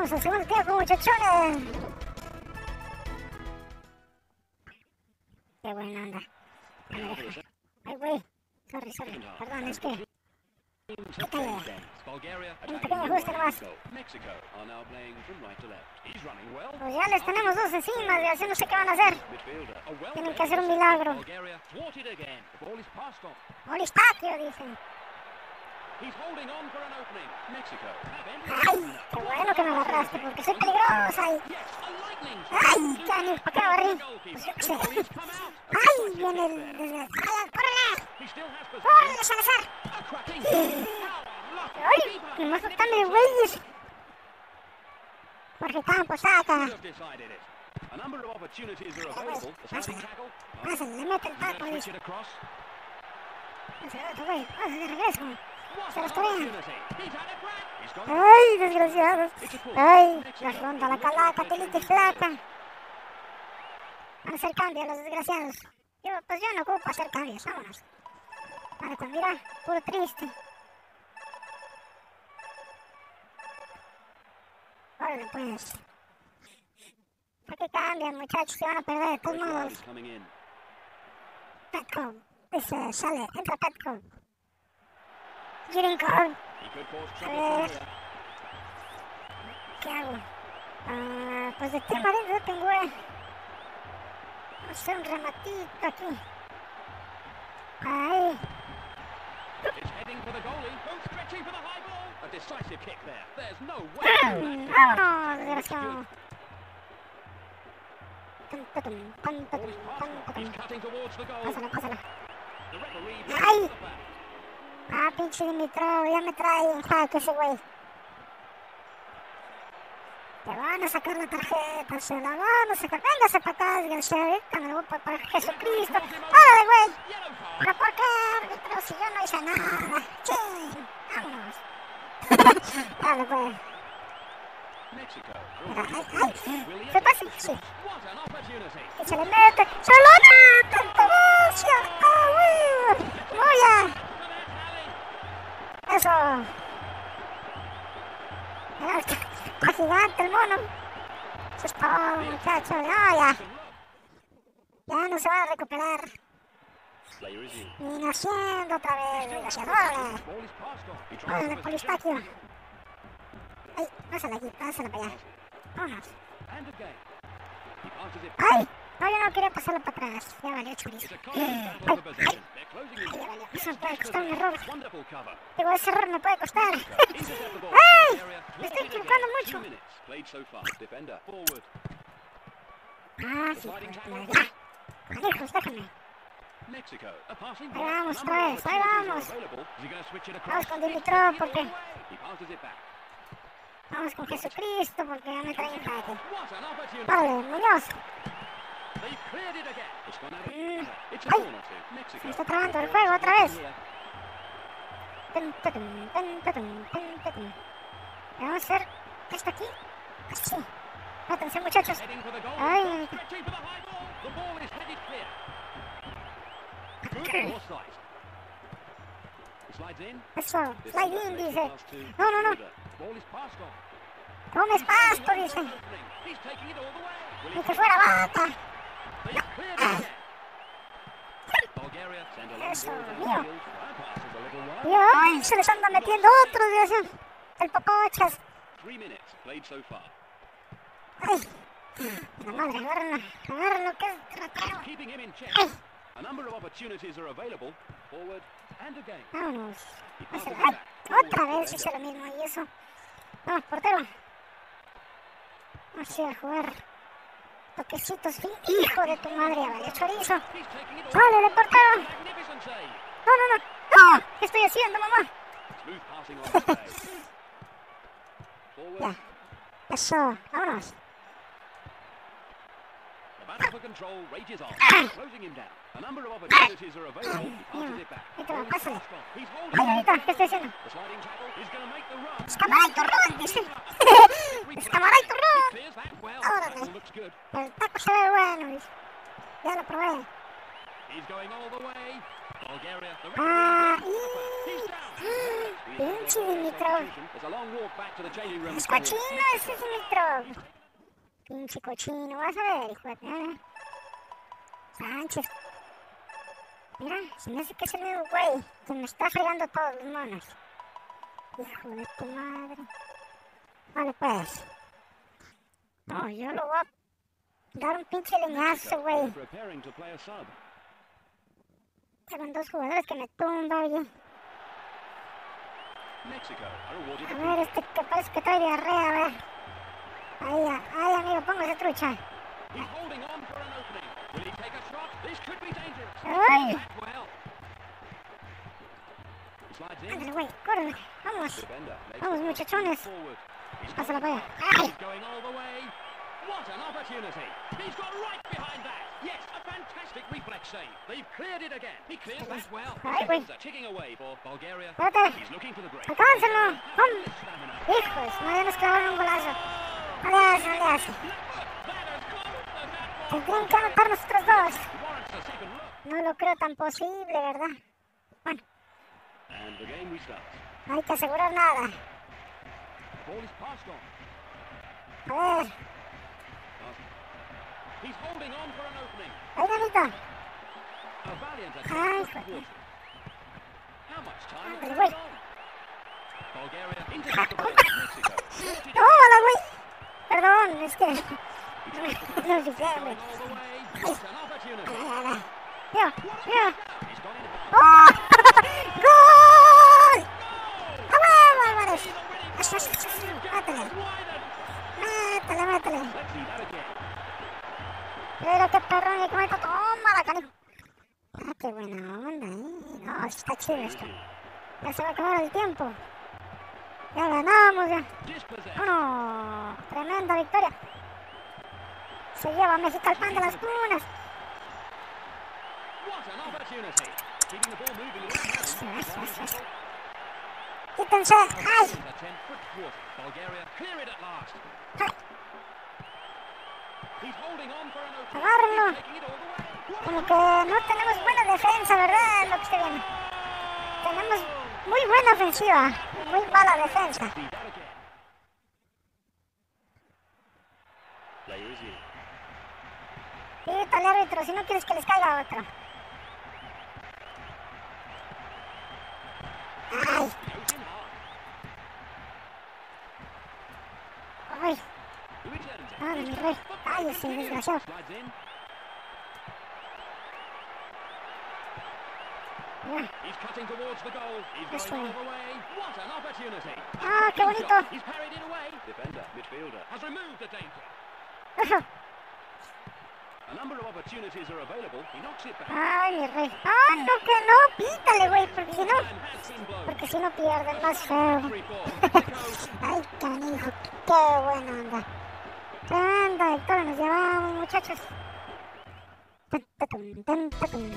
Vamos al segundo tiempo, muchachones. Qué buena onda. Ay, güey. Sorry, sorry. Perdón, es que... Un pequeño ajuste nomás. Pues ya les tenemos dos encima, ya no sé qué van a hacer. Tienen que hacer un milagro. Olistaquio, dicen. Ay, qué bueno que me agarraste, porque soy peligrosa. Ay, ¿para me barrí? Pues. Ay, viene el desgraciado. ¡Córrele! ¡Córrele, Salazar! ¡Ay! ¡Nomás faltando de güeyes! Jorge Campos, saca. Pásale, le mete el taco, dice. Pásale, otro güey. Pásale, de regreso. Se los torean. ¡Ay, desgraciados! ¡Ay! La ronda, la calaca, telita flaca. Van a hacer cambios los desgraciados. Yo, pues yo no ocupo hacer cambios, vámonos. Para cuando mira, puro triste. Órale, pues. ¿Para qué cambian, muchachos? Se van a perder de todos modos. Petco. Dice, sale, entra Petco. Girinko. A ver. ¿Qué hago? Ah, pues de tema de tengo. Vamos a hacer un rematito aquí. Ahí. ¡Vámonos, desgraciado! Pásala, pásala. ¡Ay! Ah, pinche Dimitrov, ya me trae en jaque ese güey. Te van a sacar la tarjeta, se la van a sacar. Véngase para acá, desgraciado. Ahorita me voy para, para Jesucristo. ¡Órale, güey! ¿Pero por qué, árbitro, si yo no hice nada? ¡Ching! ¡Vámonos! Dale. Mira, ay, ay. ¿Se pasa? Sí. Y se le mete. ¡Se lo mete! ¡Rusia! ¡Ah, güey! Está, gigante el mono. Eso es todo, muchachos. No, ya. Ya no se va a recuperar. Ni naciendo otra vez, desgraciadora. Órale, Polistaquio. Ay, pásala aquí, pásala para allá. Vámonos. ¡Ay! No, yo no quería pasarla para atrás. Ya valió chorizo. ¡Ay! ¡Ay! ¡Ay, ya valió! Eso me puede costar un error. Digo, ese error me puede costar. ¡Ay! Me estoy equivocando mucho. Ah, sí. Ya. Hijos, déjame. Ahí vamos otra vez, ahí vamos. Vamos con Dimitrov porque... Vamos con Jesucristo porque ya me traen jaque. Vale, Muñoz. Mm. ¡Ay! Se me está trabando el juego otra vez. Vamos a hacer esto aquí. Así. Atención, muchachos. Ay. Eso, slide in, dice. No, no, no. Comes pasto, dice. Ni que fuera vaca. Eso, mío. Y ay, se les anda metiendo otro, dice. El papachas. Ay. La madre, agárrenlo, agárrenlo, que es ratero. Ay. A number of opportunities are available. Forward and again. Vámonos. Otra vez hice lo mismo y eso. Vamos, portero. Vamos a ir a jugar. Toquecitos. Hijo de tu madre, vale, chorizo. Vale, portero. No, no, no. No, ¿qué estoy haciendo, mamá? ya. Eso, vámonos. Órale. El taco se ve bueno, dice. Ya lo probé. Ah. Pinche Dimitrov. Es cochino ese Dimitrov. Pinche cochino, vas a ver, hijo de. Sánchez. Mira, se me hace que es el mismo güey que me está fregando todos los monos. Hijo de tu madre. Vale, pues. No, yo lo voy a dar un pinche leñazo, güey. Son dos jugadores que me tumba, oye. A ver, este que parece que trae diarrea, a ver. Ahí, ahí, amigo, póngase trucha. Ay, ándale, güey, corre. Vamos, vamos, muchachones. Para allá. He's Ay, going all the way. What an opportunity. He's got right behind that. Yes, a fantastic reflex save. They've cleared it again. He clears that well. Ay, güey. Seconds are ticking away for Bulgaria. espérate. He's looking for the break. Alcánzalo. ¡Pum! Hijos, no ya nos clavaron un golazo. No le no le. Tendrían que anotar nosotros dos. No lo creo tan posible, ¿verdad? Bueno, And the game restarts. no hay que asegurar nada. Ball is passed on. A ver, He's holding on for an opening. ahí, Danito. A valiant Ay, attempt. joder. How much time Ándale, has güey. gone on? Bulgaria intercepts the ball from Mexico. ¡Hola, güey! Perdón, es que... No sé qué, güey. Going all the way. What an opportunity. Mira, mira. He's gone in. ¡Oh! ¡Gol! ¡A huevo, Álvarez! See that again. Pero qué perrón, y qué bonito. Tómala, canijo. Ah, qué buena onda, ¿eh? No, está chido esto. Ya se va a acabar el tiempo. Ya ganamos, ya. Bueno, tremenda victoria. Se lleva a México al pan de las cunas. What an opportunity. Keeping the ball moving in Quítense. ¡Ay! What Como que no tenemos buena defensa, ¿verdad? Lo que estoy viendo. Tenemos muy buena ofensiva, muy mala defensa. Pita al árbitro si no quieres que les caiga otro. Ay, Goes in hard. ay, He returns it. ay, mi rey. Cállese, desgraciado. Slides in. Mira. He's cutting towards the goal. He's This going way. all the way. What an opportunity. Ah, qué bonito. He's parried it away. Defender, midfielder, has removed the danger. A number of opportunities are available. He knocks it back. Ay, mi rey. Ah, no, que no. Pítale, güey, porque si no, porque si no pierden más feo. 3-4. Mexico Ay, canijo, qué buena onda. Tremenda victoria nos llevamos, muchachos. Tan, tatum, tan, tatum.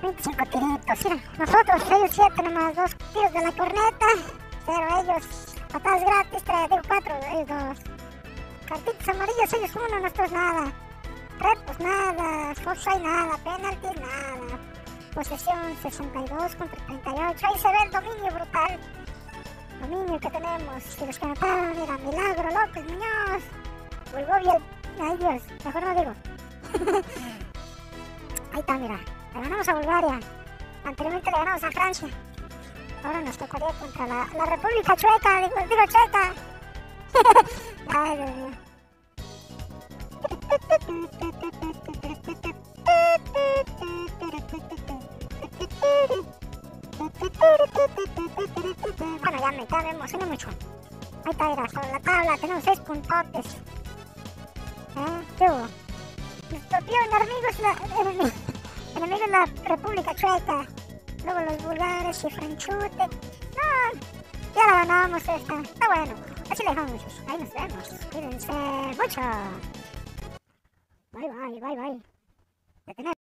25 tiritos, mira. Nosotros, ellos 7 nomás, dos tiros de la corneta. Cero ellos. Patadas gratis, 3, digo 4, ellos 2. Cartitas amarillas, ellos 1, nosotros nada. Retos nada, offside nada, penalti nada. Posesión 62 contra 38. Ahí se ve el dominio brutal. Dominio que tenemos. Y los que anotaron, mira, Milagro, López, Muñoz. Bulgovia, ay Dios, mejor no digo. Ahí está, mira. Le ganamos a Bulgaria. Anteriormente le ganamos a Francia. Ahora nos tocaría contra la, la República Chueca, digo, digo Checa. ay, Dios mío. Bueno, ya me, ya me mucho. Ahí está, mira, sobre la tabla tenemos seis puntotes. ¿Eh? ¿Qué hubo? Nuestro tío enemigo es la, la República Checa. Luego los bulgares y franchute. No, ya la ganamos esta. Está bueno. Así dejamos. Ahí nos vemos. Cuídense mucho. Bye, bye, bye, bye. Detener.